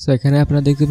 so এখানে আপনারা দেখতে